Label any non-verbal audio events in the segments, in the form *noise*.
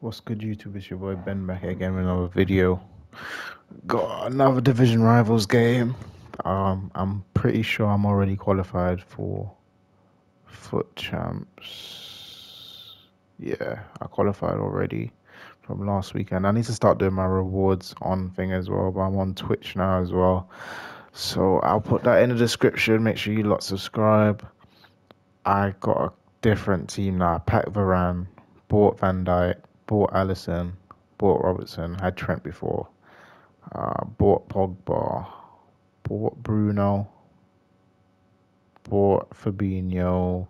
What's good, YouTube? It's your boy Ben back again with another video. Got another Division Rivals game. Um, I'm pretty sure I'm already qualified for FUT Champs. Yeah, I qualified already from last weekend. I need to start doing my rewards on thing as well, but I'm on Twitch now as well. So I'll put that in the description. Make sure you lot subscribe. I got a different team now. Pack Varane, bought Van Dijk, bought Alisson, bought Robertson, had Trent before, uh, bought Pogba, bought Bruno, bought Fabinho,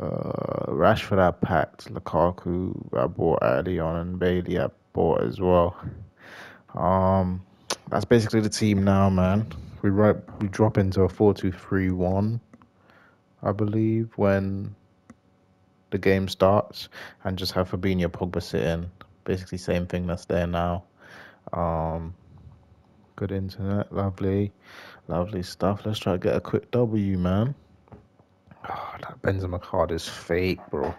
uh, Rashford I packed, Lukaku I bought early on, and Bailey I bought as well. Um, that's basically the team now, man. We right, we drop into a four-two-three-one, I believe, when the game starts and just have Fabinho Pogba sit in. Basically, same thing that's there now. Um, good internet, lovely, lovely stuff. Let's try to get a quick W, man. Oh, that Benzema card is fake, bro.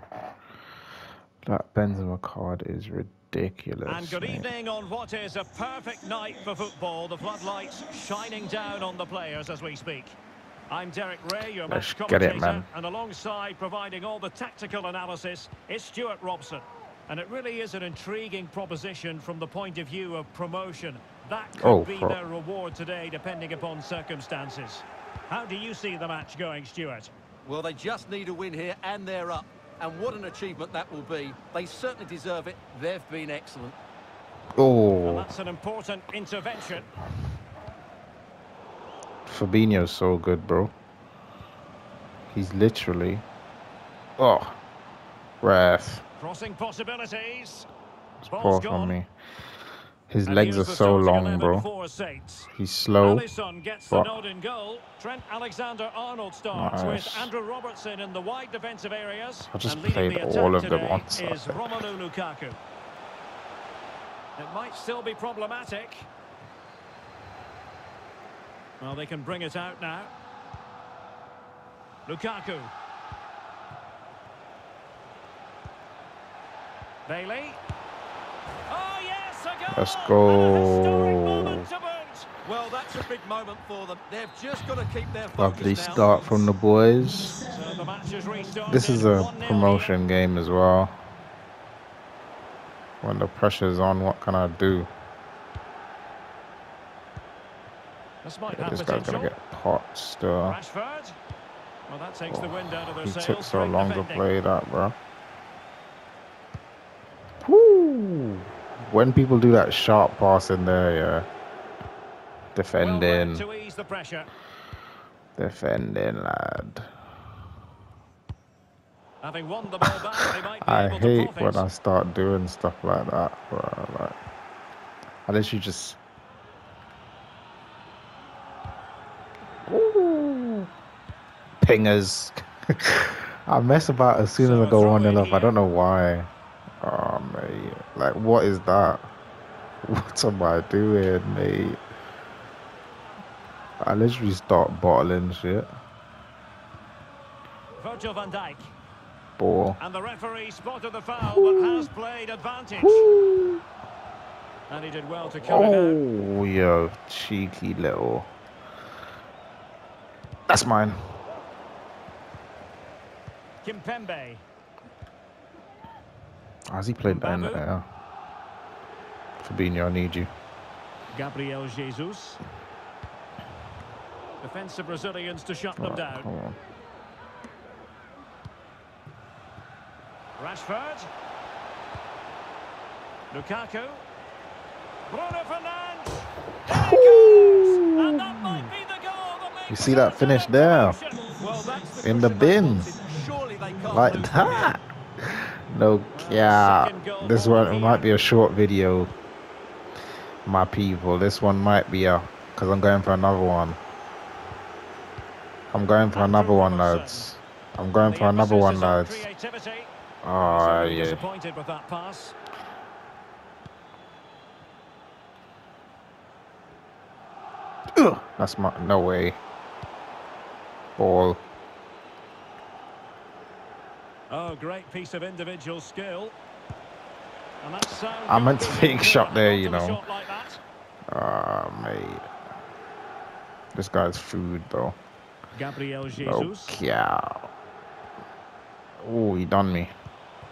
That Benzema card is ridiculous. And good mate. evening on what is a perfect night for football. The floodlights shining down on the players as we speak. I'm Derek Ray, your Let's match get it, commentator, man. and alongside providing all the tactical analysis is Stuart Robson. And it really is an intriguing proposition from the point of view of promotion. That could Oh, be pro- their reward today, depending upon circumstances. How do you see the match going, Stuart? Well, they just need a win here, and they're up. And what an achievement that will be. They certainly deserve it. They've been excellent. Oh. And Oh, that's an important intervention. Fabinho's so good, bro. He's literally. Oh, ref. Crossing possibilities. It's poor gone. from me. His And legs are so long, bro. He's slow. Alisson gets the but- nod in goal. Trent Alexander-Arnold starts Nice. with Andrew Robertson in the wide defensive areas. I just played the all of them today on is Saturday. Romelu Lukaku. It might still be problematic. Well, they can bring it out now. Lukaku. Bailey. Oh, yes, a goal! Let's go. historic moment to boot. Well, that's a big moment for them. They've just got to keep their focus Lovely now. start from the boys. So the match is. This is a promotion game as well. When the pressure's on, what can I do? This might this guy's gonna get pot still. Rashford. Well, that takes the oh, wind out of their He sails. took so long to play that, bro. Woo! When people do that sharp pass in there, yeah. Defending, read to ease the pressure. defending, lad. Having won the ball back, they might be *sighs* I able hate to when. I start doing stuff like that, bro. Like, unless you just. Pingers. *laughs* I mess about as soon So as I go throw on in and off. I don't know why. Oh, mate. Like, what is that? *laughs* What am I doing, mate? I literally start bottling shit. Virgil van Dijk. Ball. And the referee spotted the foul, but has played advantage. And he did well to cut it out. Oh, you cheeky little. That's mine. Kimpembe. How's he played Mbabu. there? Fabinho, I need you. Gabriel Jesus. Defensive Brazilians to shut them down. Rashford. Lukaku. Bruno Fernandes. There it goes! And that might be the goal that You see that finish there? Well, the In the bin. wanted. Surely they can't Like that. No, yeah. This one might be a short video. My people, this one might be a. Because I'm going for another one. I'm going for another one, lads. I'm going for another one, lads. Oh, yeah. That's my. No way. Ball. Oh, great piece of individual skill. And that's sound I meant to goalkeeping fake shot there, you know. shot like that. Ah, mate. This guy's food, though. Gabriel No Jesus. cow. Oh, he done me.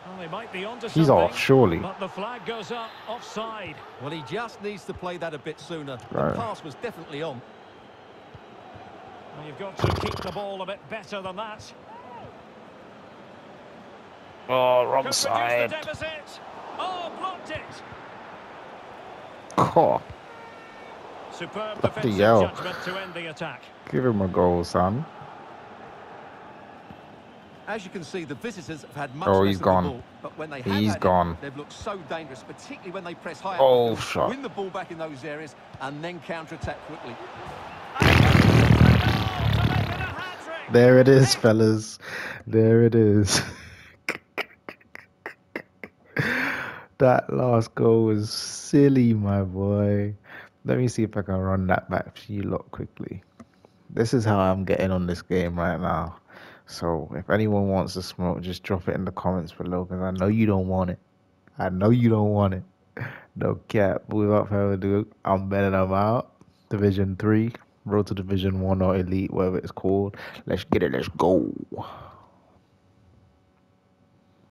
Well, they might be onto He's off, surely. But the flag goes up offside. Well, he just needs to play that a bit sooner. The pass was definitely on. Well, you've got to keep the ball a bit better than that. Oh, Could wrong reduce side. Oh, blocked it. Oh, Superb Bloody defensive hell. judgment to end the attack. give him a goal, son. As you can see, the visitors have had much Oh, less he's of gone. the ball, but when they have He's had it, they've looked so dangerous, particularly when they press high. Oh, the field, shot. Win the ball back in those areas and then counter-attack quickly. There it is, fellas. There it is. *laughs* that last goal was silly, my boy. Let me see if I can run that back for you lot quickly. This is how I'm getting on this game right now. So if anyone wants to smoke, just drop it in the comments below because I know you don't want it. I know you don't want it. No cap. Without further ado, I'm betting I'm out. Division 3, Road to Division 1 or Elite, whatever it's called. Let's get it. Let's go.